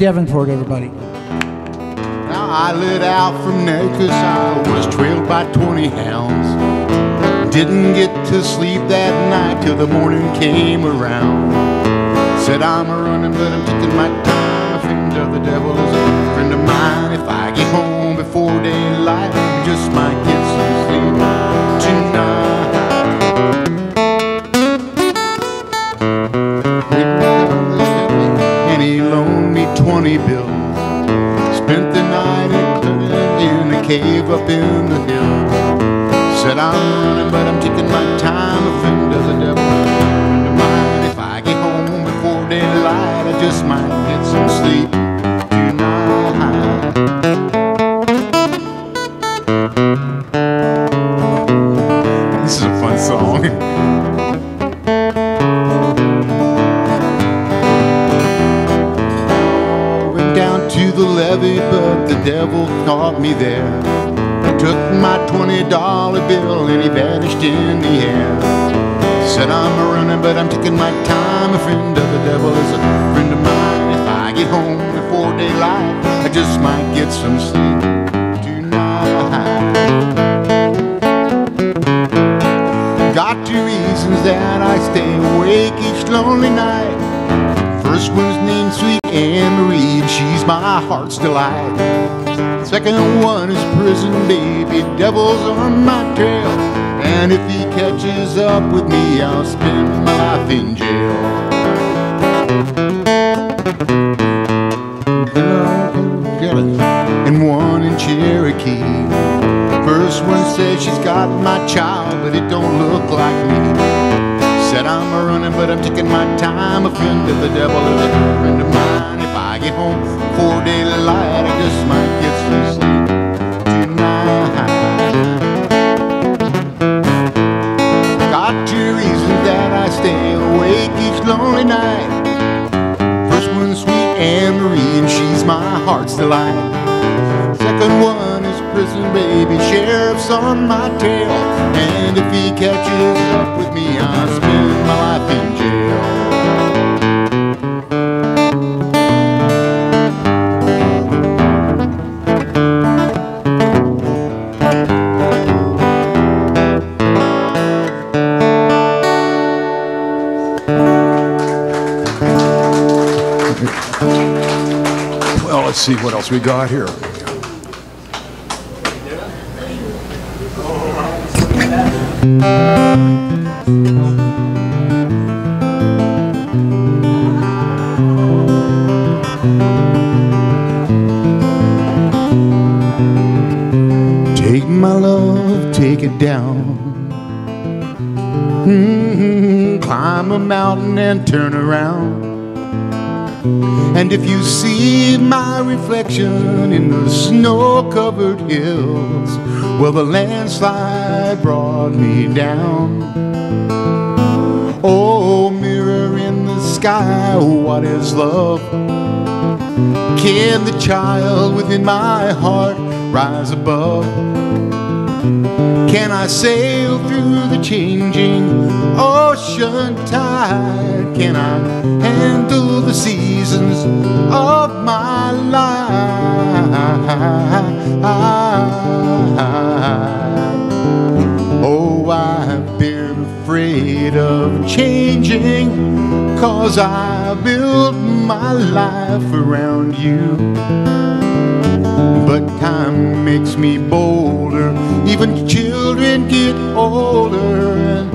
Davenport, everybody. Now I lit out from there 'cause I was trailed by 20 hounds. Didn't get to sleep that night till the morning came around. Said I'm a running, but I'm taking my time. A friend of the devil is a friend of mine. If I get home before daylight, I just might get some sleep tonight. And he loaned me 20 bills. Spent the night in, a cave up in the hills. Said I'm running, but I'm taking my time. A friend of the devil, of. If I get home before daylight, I just might vanished in the air. Said I'm a running, but I'm taking my time. A friend of the devil is a friend of mine. If I get home before daylight, I just might get some sleep tonight. Got two reasons that I stay awake each lonely night. First one's named Sweet Anne Marie, and she's my heart's delight. Second one is prison baby, devil's on my trail. And if he catches up with me, I'll spend my life in jail. And one in Cherokee. First one says she's got my child, but it don't look like me. Said I'm a running, but I'm taking my time. A friend of the devil is a friend of mine. If I get home before daylight, I just might get some lonely night. First one's sweet Anne Marie, and she's my heart's delight. Second one is prison baby, sheriff's on my tail. And if he catches up with me, I'll spend my life in let's see what else we got here. Take my love, take it down. Mhm, Climb a mountain and turn around. And if you see my reflection in the snow covered hills, well, the landslide brought me down. Oh, mirror in the sky, what is love? Can the child within my heart rise above? Can I sail through the changing ocean tide? Can I handle the seasons of my life? Oh, I've been afraid of changing, cause I built my life around you. But time makes me bolder. Even children get older,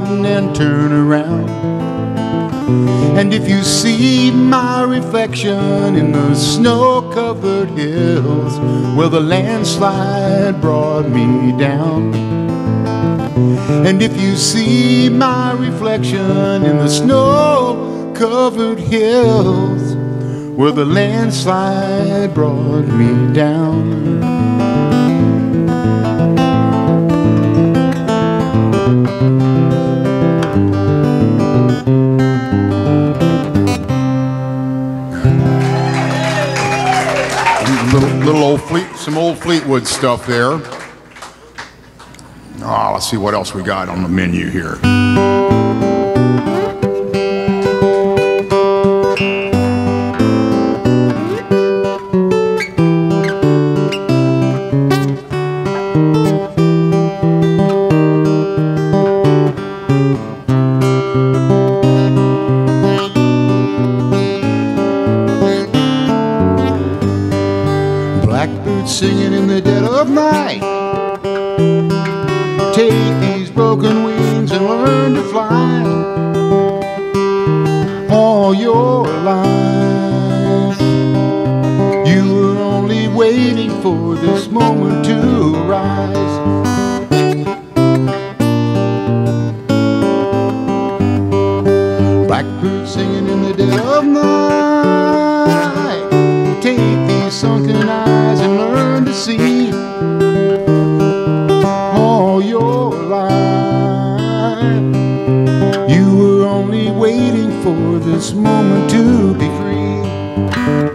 mountain and turn around. And if you see my reflection in the snow covered hills where the landslide brought me down, and if you see my reflection in the snow covered hills where the landslide brought me down, some old Fleetwood stuff there. Ah, let's see what else we got on the menu here. This moment to be free.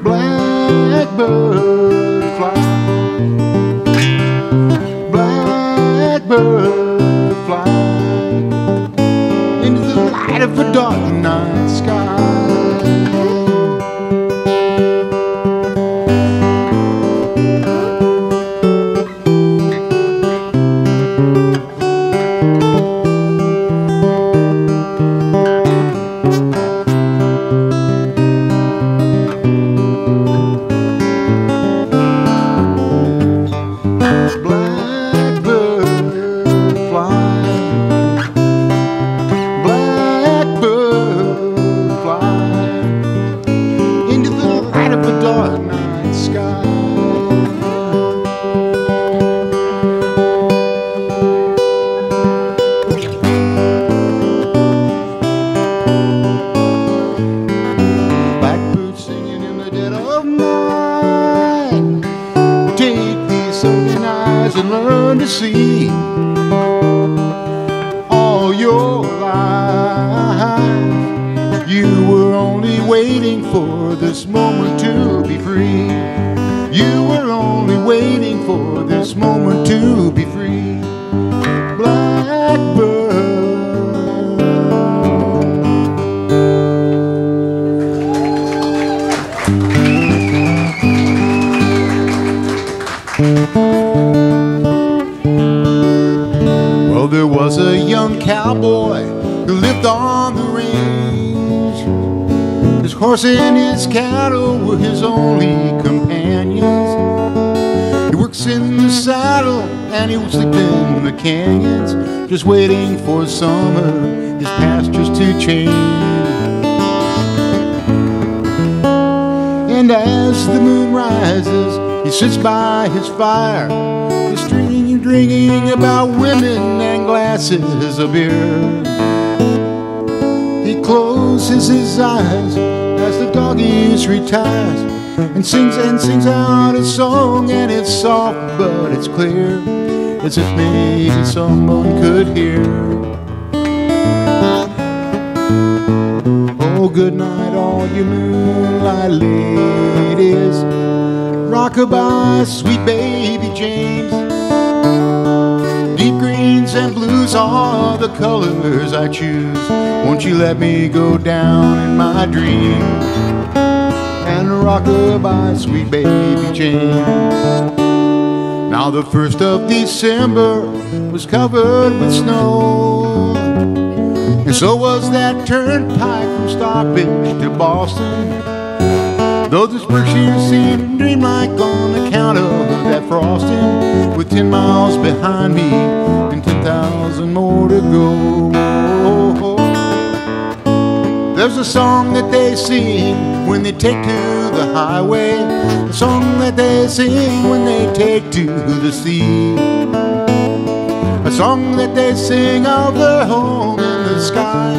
Blackbird fly. Blackbird fly into the light of a dark night sky. You were only waiting for this moment to be free. You were only waiting for this moment to be free. Horse and his cattle were his only companions. He works in the saddle and he will sleep in the canyons, just waiting for summer, his pastures to change. And as the moon rises, he sits by his fire, just drinking, drinking about women and glasses of beer. He closes his eyes as the doggies retires and sings and sings out a song, and it's soft but it's clear, as if maybe someone could hear. Oh, good night, all you moonlight ladies. Rockabye, sweet baby James. Blues are the colors I choose. Won't you let me go down in my dream and rock rockabye, sweet baby Jane? Now the first of December was covered with snow. And so was that turnpike from Stockbridge to Boston. Though this Berkshire seemed dreamlike on account of that frosting, with 10 miles behind me and 10,000 more to go. There's a song that they sing when they take to the highway, a song that they sing when they take to the sea, a song that they sing of their home in the sky.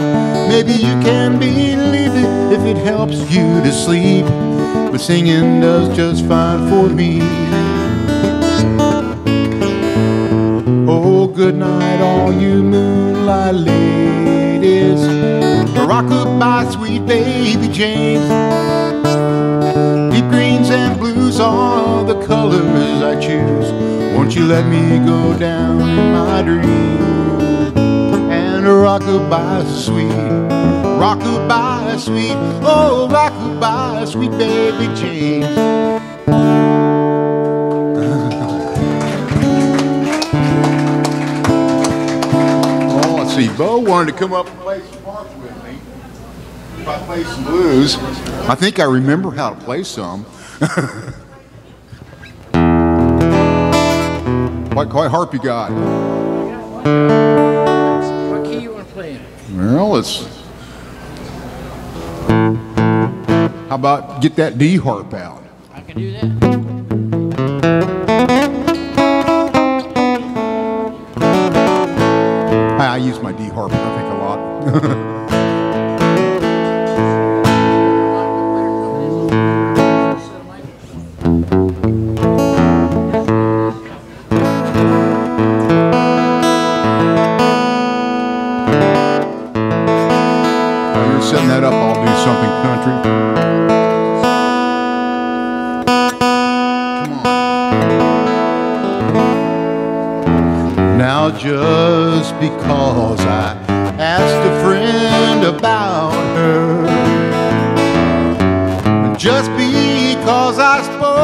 Maybe you can believe it if it helps you to sleep, but singing does just fine for me. Good night, all you moonlight ladies. Rockabye, sweet baby James. Deep greens and blues are the colors I choose. Won't you let me go down in my dreams? And rockabye, sweet, rockabye, sweet, oh, rockabye, sweet baby James. Bo wanted to come up and play some harp with me. If I play some blues, I think I remember how to play some. what, what harp you got? What key you want to play in? Well, let's. How about get that D harp out? I can do that.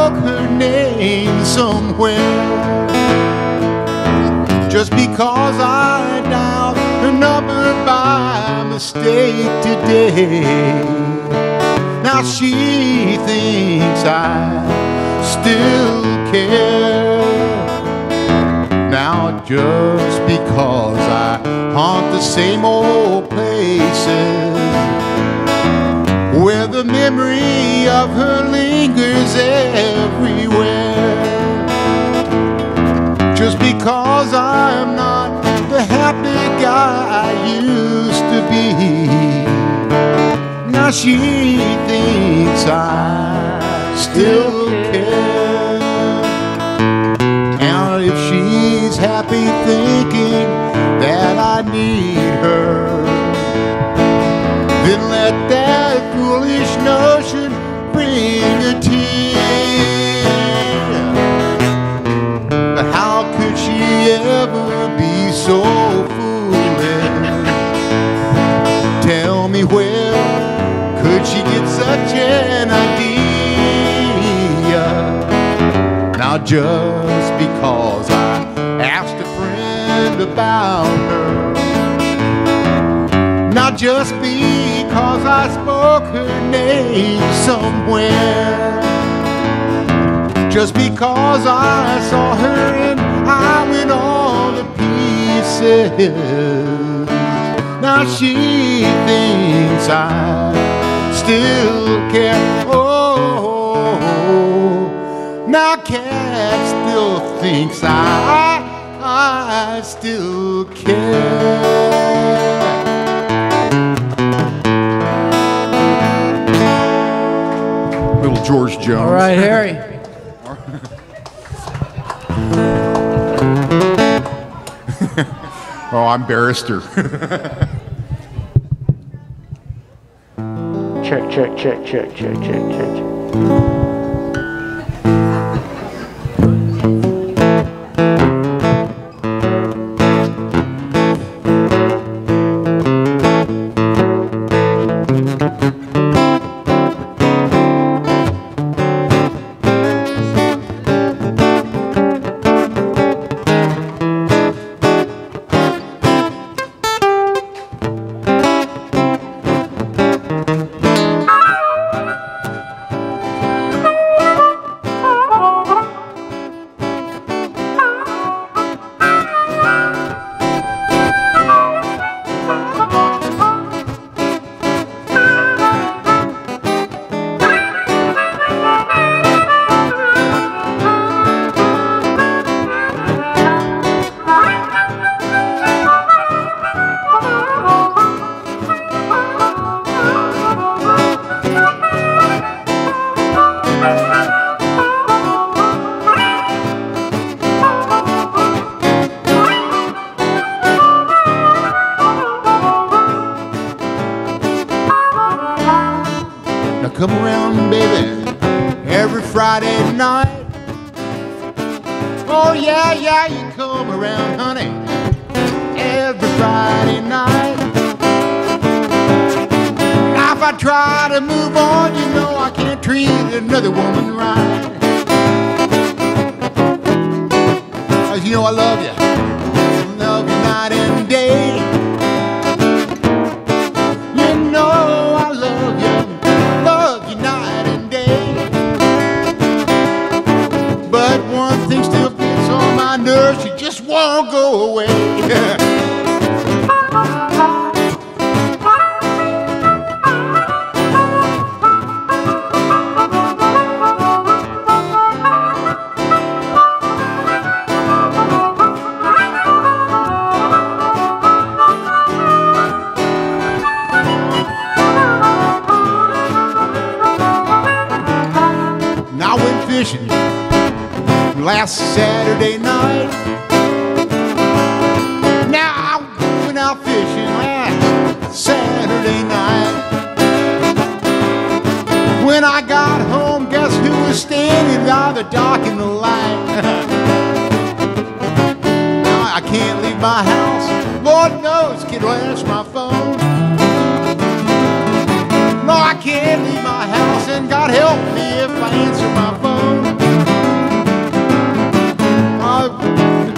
Her name somewhere, just because I dialed her number by mistake today. Now she thinks I still care. Now just because I haunt the same old places memory of her lingers everywhere. Just because I'm not the happy guy I used to be. Now she thinks I still care. And if she's happy thinking that I need her, But how could she ever be so foolish? Tell me where could she get such an idea? Now just because I asked a friend about her just because I spoke her name somewhere just because I saw her and I went all to pieces. Now she thinks I still care. Oh, now Cat still thinks I, I still care. Little George Jones. All right, Harry. Oh, I'm barrister. Check, check, check, check, check, check, check. Yeah, you come around, honey, every Friday night. If I try to move on, you know I can't treat another woman right. You know I love you, just won't go away. the dark and the light? now I can't leave my house. Lord knows, kid, where's my phone? No, I can't leave my house, and God help me if I answer my phone. Uh,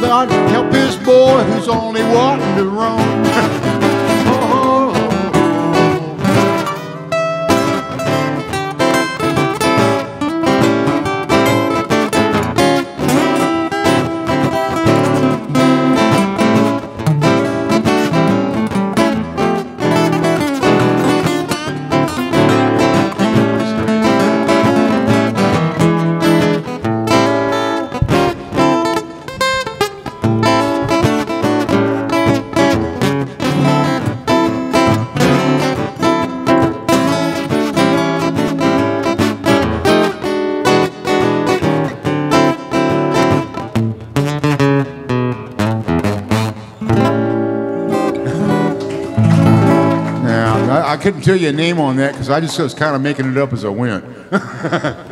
God help this boy who's only wanting to roam. couldn't tell you a name on that because I just was kind of making it up as I went.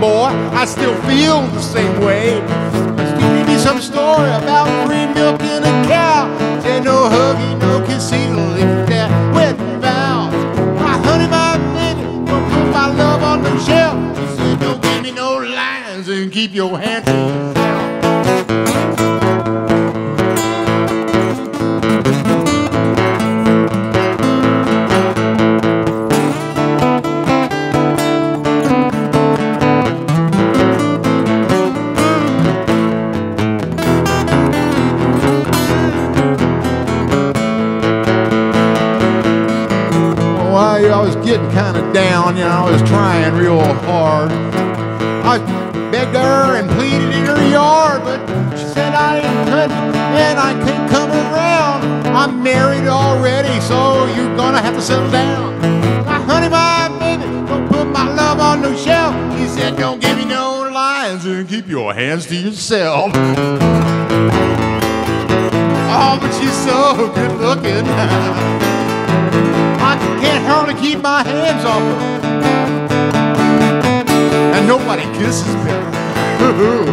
boy. I still feel the same way. Still give me some story about free milk and a cow. Said no huggy, no kissing, lick that wedding vow. My honey, my baby, don't put my love on the shelf. She said don't give me no lines and keep your hands married already, so you're gonna have to settle down. My honey, my baby, don't put my love on no shelf. She said, don't give me no and keep your hands to yourself. Oh, but she's so good looking. I can't hardly keep my hands off her. And nobody kisses better.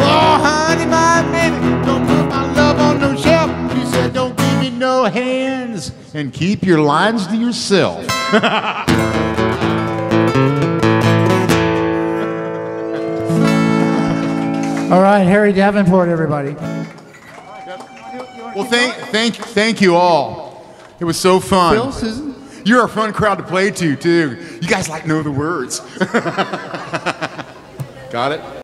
oh, honey, my baby, hands and keep your lines to yourself. All right, Harry Davenport, everybody. Well, thank, thank, thank you all. It was so fun. Phil, Susan? You're a fun crowd to play to, too. You guys like know the words. Got it?